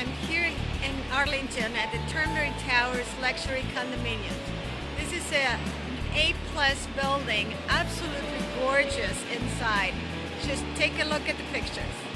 I'm here in Arlington at the Turnberry Towers Luxury Condominium. This is a A-plus building, absolutely gorgeous inside. Just take a look at the pictures.